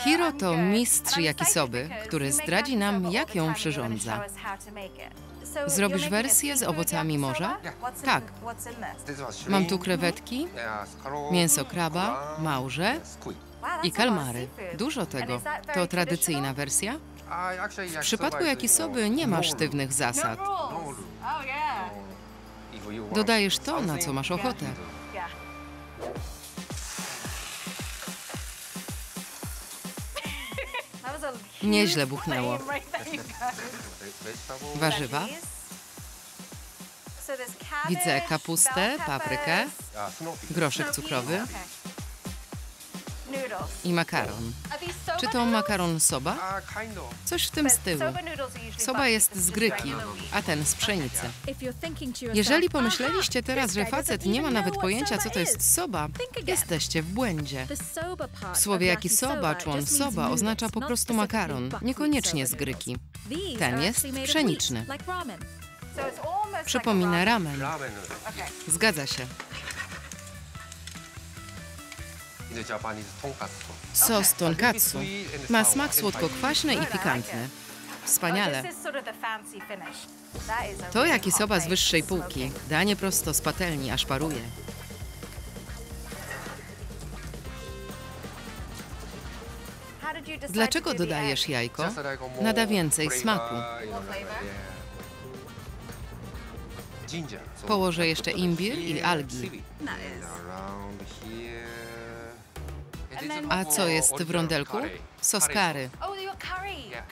Hiro to mistrz jakisoby, który zdradzi nam, jak ją przyrządza. Zrobisz wersję z owocami morza? Tak. Mam tu krewetki, mięso kraba, małże i kalmary. Dużo tego. To tradycyjna wersja? W przypadku jakisoby nie ma sztywnych zasad. Dodajesz to, na co masz ochotę. Nieźle buchnęło. Warzywa? Widzę kapustę, paprykę, groszek cukrowy i makaron. Czy to makaron soba? Coś w tym stylu. Soba jest z gryki, a ten z pszenicy. Jeżeli pomyśleliście teraz, że facet nie ma nawet pojęcia, co to jest soba, jesteście w błędzie. W słowie jakisoba, człon soba oznacza po prostu makaron, niekoniecznie z gryki. Ten jest pszeniczny. Przypomina ramen. Zgadza się. Sos tonkatsu ma smak słodko-kwaśny i pikantny. Wspaniale. To jakisoba z wyższej półki. Danie prosto z patelni, aż paruje. Dlaczego dodajesz jajko? Nada więcej smaku. Położę jeszcze imbir i algi. A co jest w rondelku? Sos curry.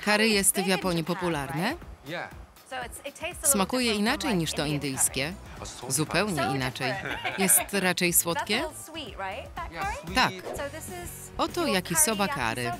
Curry jest w Japonii popularne? Smakuje inaczej niż to indyjskie. Zupełnie inaczej. Jest raczej słodkie? Tak. Oto yakisoba curry.